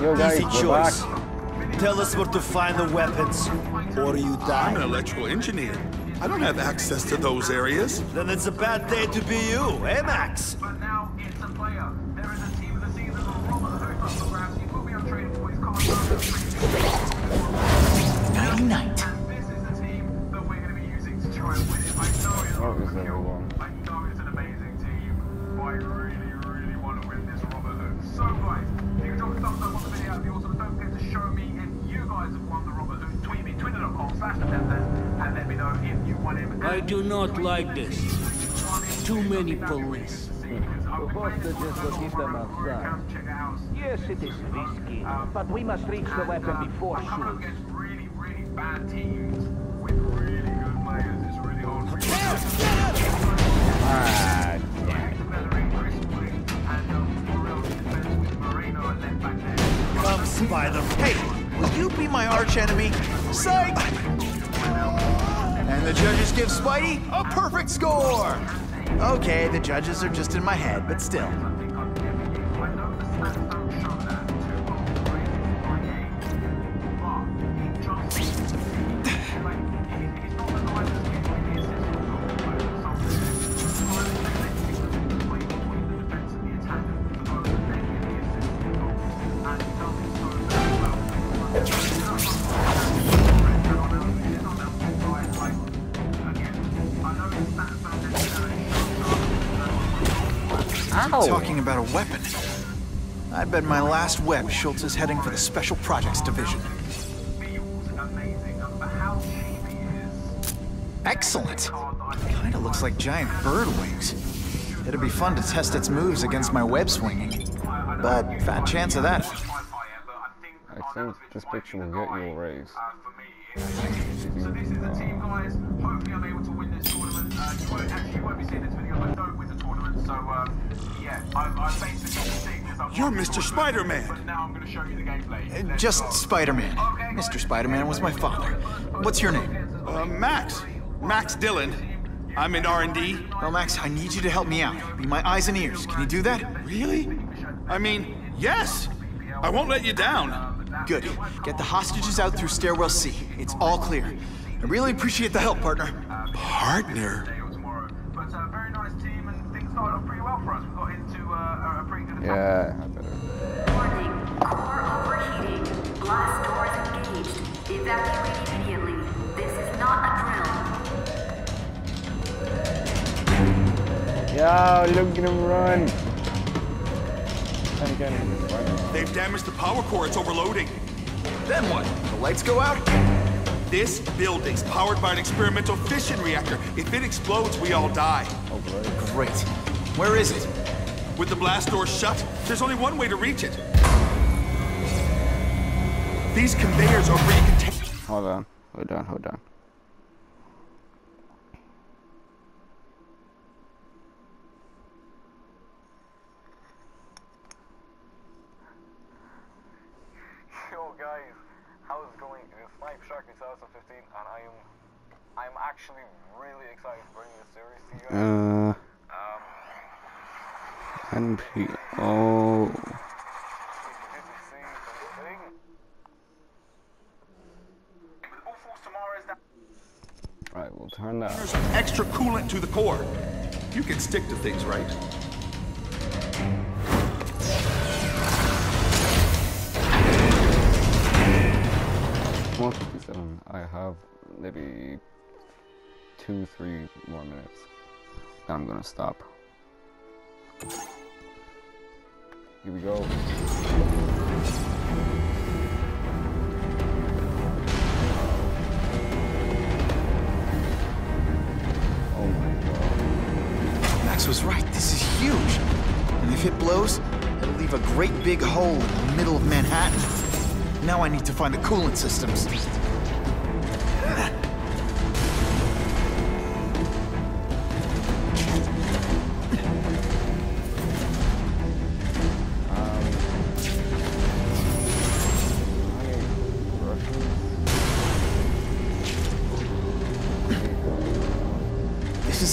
Yo guys, Easy choice. back. Tell us where to find the weapons, or you die. I'm an electrical engineer. I don't have access to those areas. Then it's a bad day to be you, eh, Max? I do not like this. Too many police. The hostages will keep them outside. Yes, it is risky, but we must reach the weapon before I'm coming up really, really bad teams with really good players. It's really hard to Ah, Come, Spider. Hey, will you be my arch enemy? Psych! And the judges give Spidey a perfect score! Okay, the judges are just in my head, but still. Ow! Talking about a weapon. I bet my last web Schultz is heading for the Special Projects Division. Excellent. Kinda looks like giant bird wings. It'd be fun to test its moves against my web swinging. But fat chance of that. I think this picture will get you a raise. So this is the team, guys. Hopefully, I'm able to win this tournament. Uh, you won't actually you won't be seeing this video if I don't win the tournament. So um, yeah, I've, I've basically seen this. I've You're Mr. Spider-Man. But now I'm going to show you the gameplay. Let's Just. Spider-Man. Mr. Spider-Man was my father. What's your name? Uh, Max. Max Dillon. I'm in R&D. Well, Max, I need you to help me out. Be my eyes and ears. Can you do that? Really? I mean, yes. I won't let you down. Good. Get the hostages out through stairwell C. It's all clear. I really appreciate the help, partner. Partner. Today or tomorrow. But uh, very nice team, and things started off pretty well for us. We got into uh, a pretty good attack. Yeah, I better. Warning, core overheating. Blast doors engaged. Evacuate immediately. This is not a drill. Yo, look at him run! I'm getting this. They've damaged the power core. It's overloading. Then what? The lights go out? This building's powered by an experimental fission reactor. If it explodes, we all die. Oh, great. Great. Where is it? With the blast door shut, there's only one way to reach it. These conveyors are recontained. Hold on, hold on, hold on. Yo guys, how's it going? It is Snipe Striker 2015 and I am I'm actually really excited to bring this series to you guys. Uh, 10 p. Oh. Right, we'll turn that. There's extra coolant to the core. You can stick to things, right? One fifty-seven. I have maybe two, three more minutes. I'm gonna stop. Here we go. Oh my god. Max was right. This is huge. And if it blows, it'll leave a great big hole in the middle of Manhattan. Now I need to find the coolant systems.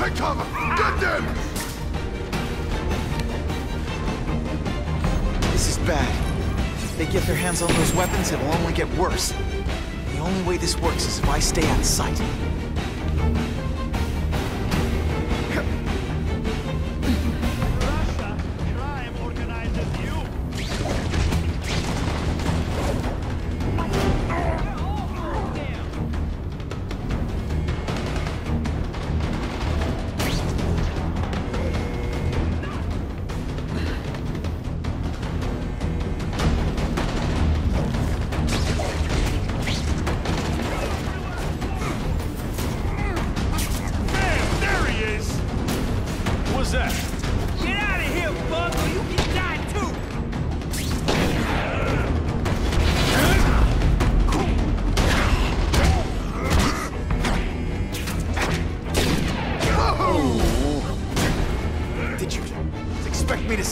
Take cover! Get them! This is bad. If they get their hands on those weapons, it'll only get worse. The only way this works is if I stay out of sight.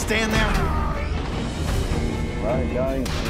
Stand there? Right, guys,